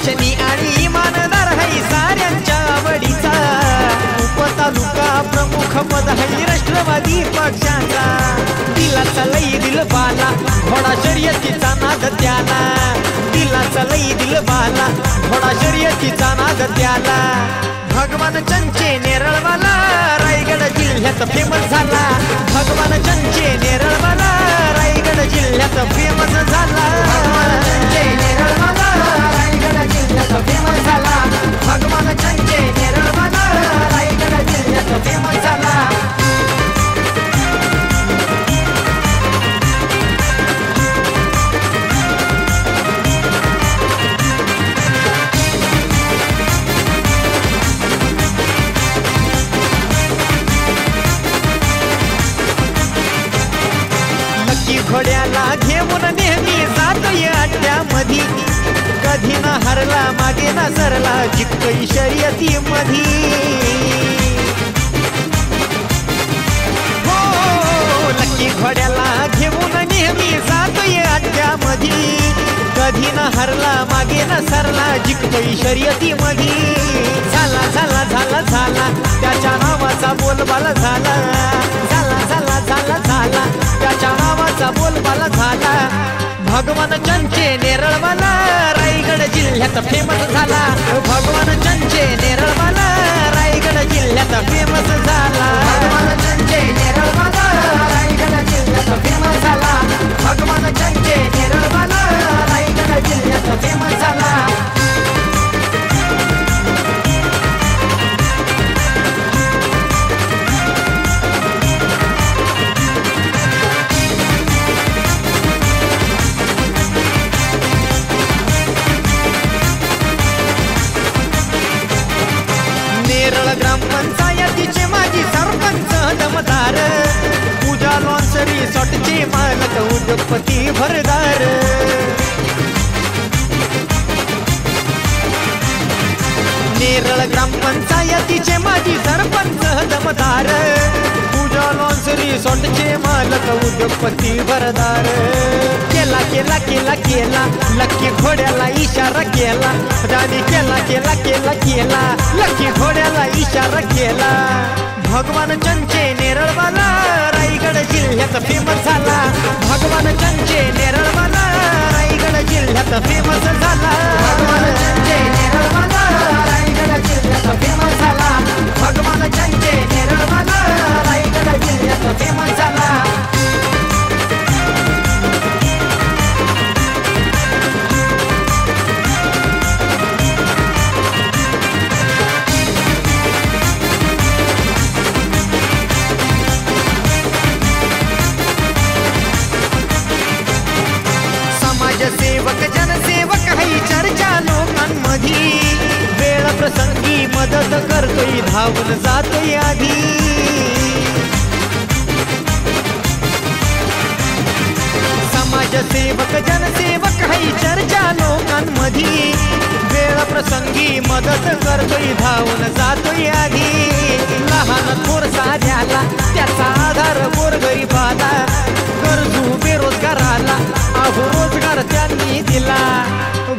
वचनी आणि इमानदार हाई साऱ्यांच्या आवडीचा. उपतालुका प्रमुख पद हाय राष्ट्रवादी पक्षाचा. दिलाचा लई दिल बाला घोडा शर्यतीचा नाद त्याला. दिलाचा लई दिल बाला घोडा शर्यतीचा नाद त्याला. भगवान चंचे नेरळवाला रायगड जिल्ह्यात फेमस झाला. भगवान चंचे नेरळवाला रायगड जिल्ह्यात फेमस झाला. फेमस झाला भगवान चंचे नेरळवाला रायगड जिल्ह्यात फेमस झाला शर्यती मधी हो घोड्याला घेऊन नेहमी जातोय कधी ना हरला मागे ना सरला शर्यती मधी झाला झाला झाला झाला त्याच्या नावाचा बोलबाला झाला. झाला झाला झाला झाला त्याच्या नावाचा बोलबाला झाला. भगवान चंचे नेरळवाला जिल्ह्यात फेमस झाला. भगवान चंचे नेरळवाला रायगड जिल्ह्यात फेमस झाला. भगवान चंचे नेरळवाला रायगड जिल्ह्यात फेमस झाला. भगवान चंचे नेरळवाला रायगड जिल्ह्यात फेमस झाला. ग्रामपंचायतीचे माजी सरपंच दमदार. पूजा लॉन्सरी सॉटचे मालक उद्योगपती भरदार. नेरळ ग्रामपंचायतीचे माजी सरपंच दमदार. पूजा लॉन्सरी मालक उद्योगपती भरदार. केला केला केला केला. लक्की घोड्याला इशारा केला. राणी केला केला केला केला. लक्की घोड्याला इशारा केला. भगवान चंचे नेरळवाला रायगड जिल्ह्यात फेमस झाला. भगवान चंचे नेरळवाला रायगड जिल्ह्यात फेमस झाला. जनसेवक हाई चर्चा लोकांमधी. वेळ प्रसंगी मदत करतोय धावून जातोय आधी. लहान थोर साध्याला त्याचा आधार गोरगरीबाला गरजू बेरोजगाराला अहो रोजगार त्यांनी दिला.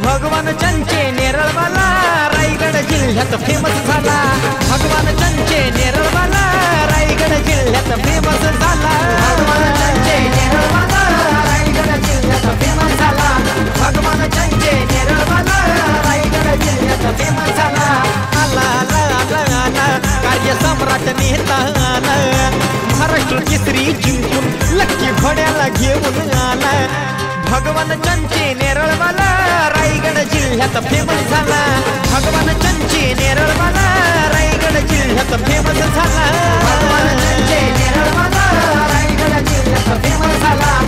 भगवान चंचे नेरळवाला रायगड जिल्ह्यात फेमस झाला. भगवान चंचे नेरळ केसरी जिंकून लक्की घोड्याला घेऊन आला भगवान चंचे नेरळवाला रायगड जिल्ह्यात फेमस झाला. भगवान चंचे नेरळवाला रायगड जिल्ह्यात फेमस झाला. भगवान चंचे नेरळवाला रायगड जिल्ह्यात फेमस झाला.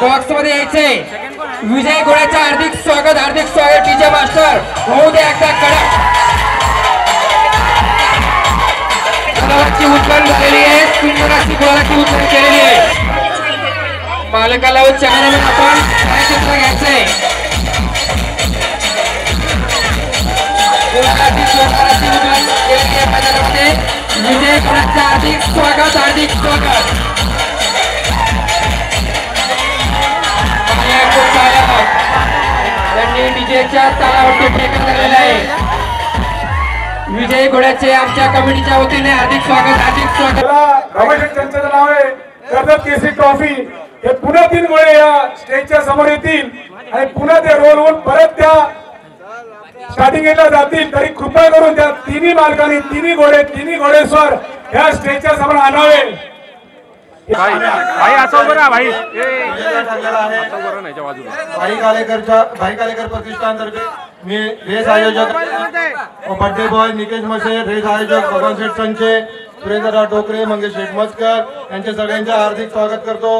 बॉक्समध्ये यायचंय विजय गोळ्याचं हार्दिक स्वागत हार्दिक स्वागत डीजे मास्टर होऊ दे एकदा कडक उचल झालेली आहे सुंदराची उचल केलेली आहे मालकाला व चॅनल आपण छायाचित्र घ्यायचंय विजय घोड्याचं हार्दिक स्वागत हार्दिक स्वागत त्यांनी डीजेच्या तालावरती ठेका झालेला आहे. विजय घोड्याचे आमच्या कमिटीच्या वतीने हार्दिक स्वागत हार्दिक स्वागत. मला रमेश त्यांचं नाव आहे. कर्जत केसरी ट्रॉफी. हे पुन्हा तीन गोळे या स्टेजच्या समोर येतील. आणि पुन्हा ते रोल होऊन परत त्या स्टार्टिंगला जातील. तरी कृपया करून त्या तिन्ही मालकांनी तिन्ही घोडे तिन्ही घोडेस्वर या स्टेजच्या समोर आणावे. भाई असं उभं राहा भाई. असं उभं राहा ना याच्या बाजूला. भाई कालेकरच्या भाई कालेकर प्रतिष्ठानतर्फे मी रेस आयोजक बर्थडे बॉय निकेश मशे रेस आयोजक भगवान शेठ संचे सुरेंद्रराव टोकरे मंगेश शेठ मस्कर यांचे सगळ्यांचे हार्दिक स्वागत करतो.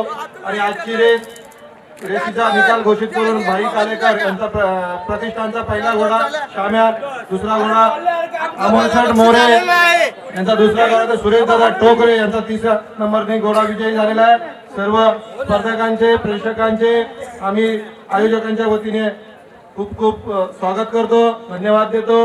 आणि आजची रेस रेसीचा निकाल घोषित करून भाई कालेकर यांचा प्र- प्रतिष्ठानचा पहिला घोडा शाम्या दुसरा घोडा अमोल मोरे यांचा दुसरा घोडा तर सुरेश दादा टोकरे यांचा तिसरा नंबरने घोडा विजयी झालेला आहे. सर्व स्पर्धकांचे प्रेक्षकांचे आम्ही आयोजकांच्या वतीने खूप खूप स्वागत करतो. धन्यवाद देतो.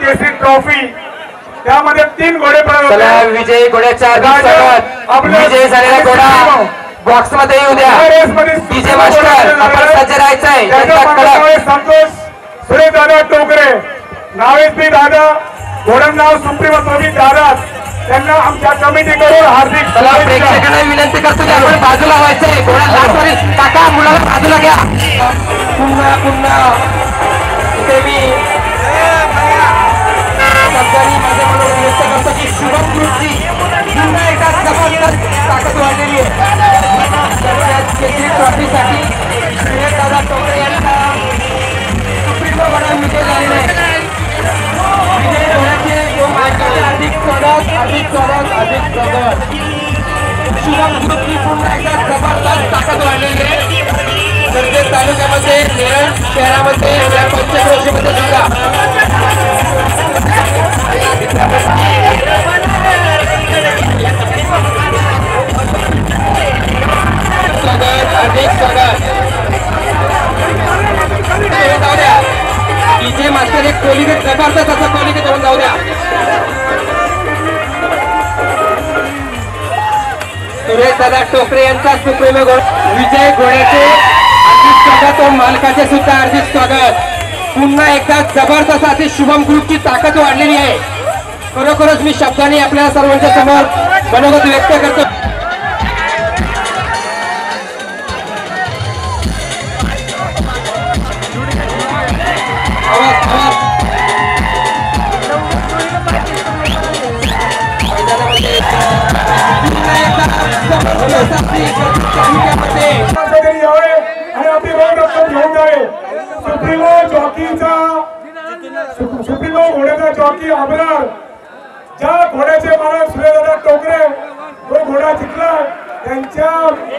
केसरी ट्रॉफी त्यामध्ये तीन घोडे चला विजय घोड्याचं हार्दिक स्वागत आपल्या- विजय झालेला घोडा. बॉक्समध्ये येऊ द्या. या रेसमध्ये डीजे मास्टर आपण सज्ज राहायचंय. संतोष सुरेश दादा टोकरे नावेश बी दादा. घोडं नाव सुप्रीम प्रवीण दादा. त्यांना आमच्या कमिटीकडून हार्दिक चला. प्रेक्षकांना विनंती करतो की आपण बाजूला व्हायचंय. घोडा काका मुलाला बाजूला घ्या. पुन्हा पुन्हा. इथे मी. शब्दांनी माझ्या मनावर व्यक्त करतो की शुभम ग्रुपची पुन्हा एकदा जबरदस्त ताकद वाढलेली आहे. ट्रॉफीसाठी दादा टोकरे यांना सुप्रीमो घोडा विजय झालेला आहे. विजय शुभम पुन्हा जबरदस्त ताकद वाढलेली आहे. प्रत्येक तालुक्यामध्ये नेरळ शहरामध्ये या पंचक्रोशीमध्ये सुद्धा. स्वागत. स्वागत जाऊ द्या मास्टर एक जाऊ दादा टोकरे यांचा सुप्रेम विजय घोड्याचे स्वागत मालकाचे सुद्धा हार्दिक स्वागत पुन्हा एकदा जबरदस्त अशी शुभम ग्रुपची ताकद वाढलेली आहे. खरोखरच मी शब्दाने आपल्या सर्वांच्या समोर मनोगत व्यक्त करतो. की आमदार ज्या घोड्याचे मालक सूर्यदादा टोकरे तो घोडा जिंकला. त्यांच्या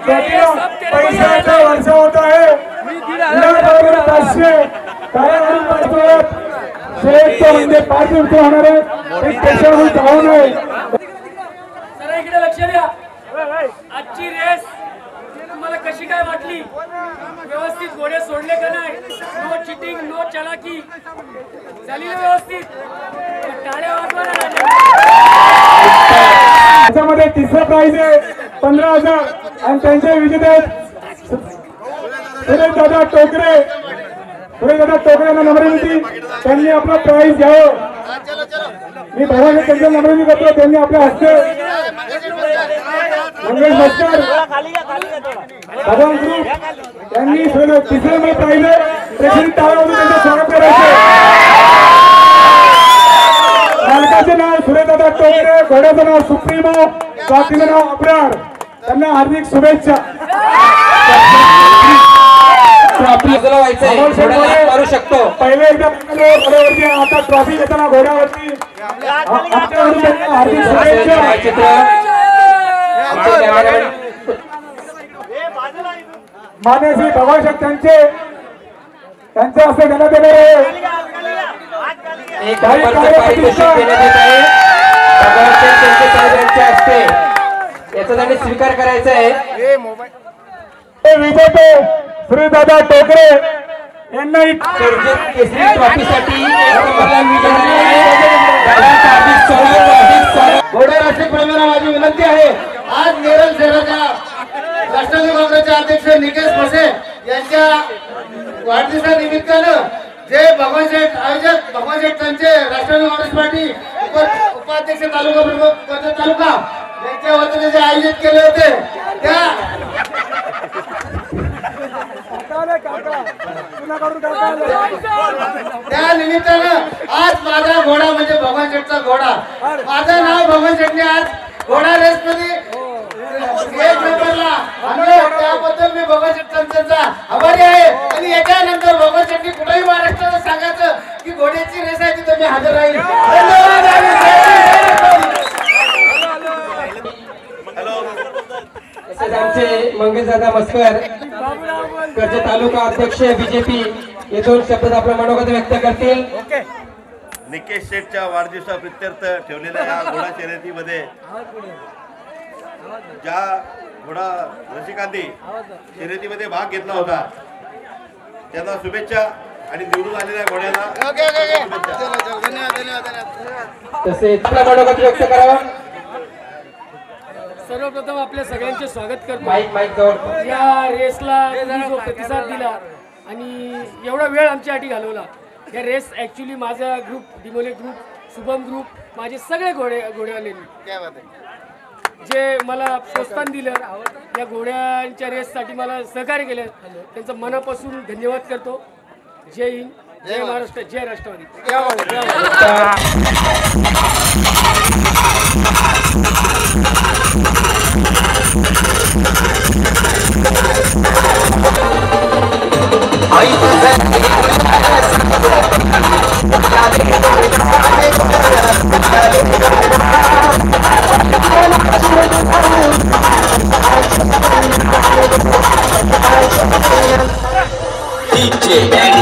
जॉकीला पैशाचा वर्षा होत आहे. पुण्याबरोबर पाचशे. शेवटचं म्हणजे पाच रुपये होणार आहे त्याच्यावर जाऊ नये इकडे लक्ष द्या. आजची रेस काय वाटली? व्यवस्थित घोडे सोडले का नाही? नो चिटिंग नो चलाकी. झाली ना व्यवस्थित टाळ्या वाजवा ना त्याच्यामध्ये तिसरं प्राइज आहे पंधरा हजार. आणि त्यांचे विजेते आहेत सुरेश दादा टोकरे. सुरेश दादा टोकरे यांना नम्रविनंती त्यांनी आपला प्राइज घ्यावं. मी भगवान त्यांच्या नम्रविनंती करतो. त्यांनी आपल्या हस्ते मंगेश भगवान ग्रुप त्यांनी प्राइज आहे प्रेसिडेंट टाळावरून त्यांचं स्वागत करायचं मालकाचे नाव सुरेशदादा टोकरे घोड्याचं नाव सुप्रीमो जातीचं नाव अब्रार त्यांना हार्दिक शुभेच्छा शकतो पहिले एकदा घोड्यावरती आता ट्रॉफी घेताना घोड्यावरती हार्दिक शुभेच्छा चित्र आमचे कॅमेरामॅन मान्य श्री भगवान शेठ त्यांचे त्यांच्या हस्ते देण्यात येणार आहे. त्यांचे याचा त्यांनी स्वीकार करायचा आहे विजेते श्रीदादा टोकरे. यांनाही कर्जत केसरी ट्रॉफीसाठी माझी विनंती आहे. आज नेरळ शहराच्या राष्ट्रवादी काँग्रेसचे अध्यक्ष निकेश भसे यांच्या वाढदिवसानिमित्तानं जे भगवान शेठ आयोजक भगवान शेठ यांचे राष्ट्रवादी काँग्रेस पार्टी उप- उपाध्यक्ष तालुका प्रमुख तालुका यांच्या वतीने जे आयोजित केले होते त्या त्या निमित्तानं आज माझा घोडा म्हणजे भगवान शेठचा घोडा. माझं नाव भगवान शेठने आज घोडा रेस मध्ये एक नंबरला. त्याबद्दल मी भगवान शेठांचा आभारी आहे. आणि याच्यानंतर भगवान शेट्टी कुठेही महाराष्ट्राला सांगायचं की घोड्याची रेस आहे तिथं मी हजर राहील. धन्यवाद. आमचे मंगेश दादा मस्कर कर्जत तालुका अध्यक्ष बीजेपी हे दोन शब्दात आपलं मनोगत व्यक्त करतील. निकेश शेठच्या वाढदिवसाप्रित्यर्थ ठेवलेल्या या घोडा शर्यतीमध्ये ज्या घोडा रसिकांनी शर्यतीमध्ये भाग घेतला होता त्यांना शुभेच्छा आणि निवडून आलेल्या घोड्यांना शुभेच्छा. तसेच आपलं मनोगत व्यक्त करावं. सर्वप्रथम आपल्या सगळ्यांचे स्वागत करतो. या रेसला जो प्रतिसाद दिला आणि एवढा वेळ आमच्यासाठी घालवला या रेस ॲक्च्युली माझा group Dimole group Shubham group माझे सगळे घोडे घोडेवाले जे मला प्रोत्साहन दिलं या घोड्यांच्या रेससाठी मला सहकार्य केलं. त्यांचं मनापासून धन्यवाद करतो. जय हिंद. जय महाराष्ट्र जय राष्ट्रवादी DJ Danny.